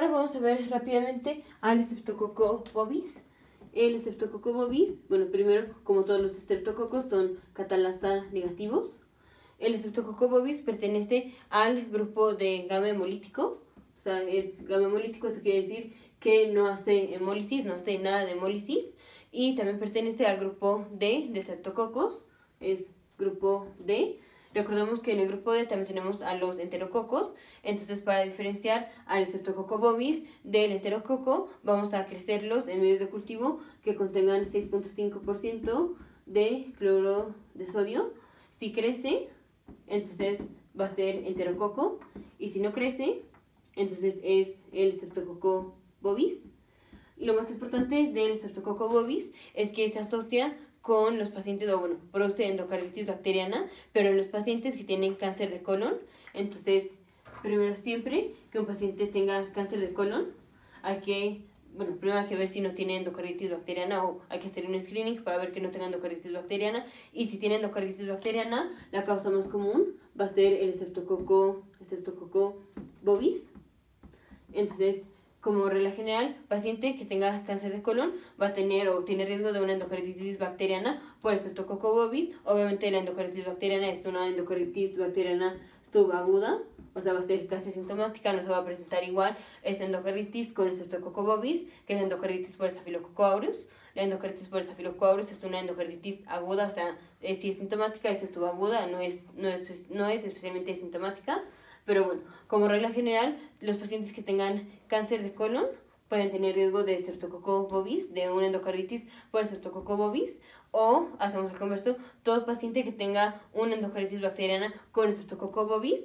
ahora vamos a ver rápidamente al Streptococcus. El Streptococcus bueno, primero, como todos los estreptococos, son catalasta negativos. El Streptococcus pertenece al grupo de gamma hemolítico. O sea, es gamma hemolítico, eso quiere decir que no hace hemólisis, no hace nada de hemólisis. Y también pertenece al grupo D de Streptococcus, es grupo D. Recordemos que en el grupo D también tenemos a los enterococos, entonces para diferenciar al Streptococcus bovis del enterococo vamos a crecerlos en medios de cultivo que contengan 6.5% de cloro de sodio. Si crece, entonces va a ser enterococo y si no crece, entonces es el Streptococcus bovis. Lo más importante del Streptococcus bovis es que se asocia con los pacientes, o bueno, produce endocarditis bacteriana, pero en los pacientes que tienen cáncer de colon, entonces, primero siempre que un paciente tenga cáncer de colon, hay que, bueno, primero hay que ver si no tiene endocarditis bacteriana o hay que hacer un screening para ver que no tenga endocarditis bacteriana. Y si tiene endocarditis bacteriana, la causa más común va a ser el estreptococo, estreptococo bovis. Entonces, como regla general, paciente que tenga cáncer de colon va a tener o tiene riesgo de una endocarditis bacteriana por el Streptococcus bovis. Obviamente la endocarditis bacteriana es una endocarditis bacteriana subaguda, o sea, va a ser casi sintomática, no se va a presentar igual esta endocarditis con el Streptococcus bovis que la endocarditis por Staphylococcus aureus. La endocarditis por Staphylococcus aureus es una endocarditis aguda, o sea, es, si es sintomática, esta es subaguda, no es, no, es, no es especialmente sintomática. Pero bueno, como regla general, los pacientes que tengan cáncer de colon pueden tener riesgo de Streptococcus bovis, de una endocarditis por Streptococcus bovis, o hacemos el converso, todo paciente que tenga una endocarditis bacteriana con Streptococcus bovis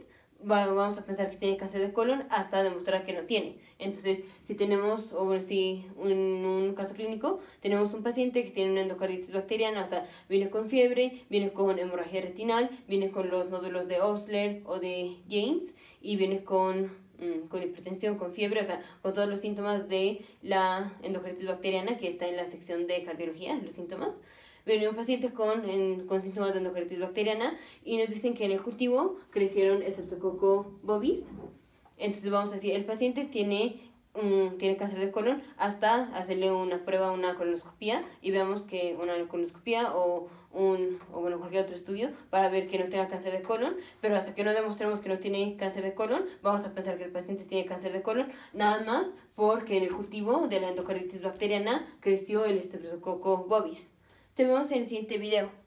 vamos a pensar que tiene cáncer de colon hasta demostrar que no tiene. Entonces, si tenemos, o si en un caso clínico, tenemos un paciente que tiene una endocarditis bacteriana, o sea, viene con fiebre, viene con hemorragia retinal, viene con los nódulos de Osler o de James y viene con, mm, con hipertensión, con fiebre, o sea, con todos los síntomas de la endocarditis bacteriana que está en la sección de cardiología, los síntomas venía un paciente con, con síntomas de endocarditis bacteriana y nos dicen que en el cultivo crecieron Streptococcus bovis. Entonces vamos a decir, el paciente tiene, tiene cáncer de colon hasta hacerle una prueba, una colonoscopia y veamos que una colonoscopia o un, o bueno, cualquier otro estudio para ver que no tenga cáncer de colon, pero hasta que no demostremos que no tiene cáncer de colon, vamos a pensar que el paciente tiene cáncer de colon, nada más porque en el cultivo de la endocarditis bacteriana creció el Streptococcus bovis. Te vemos en el siguiente video.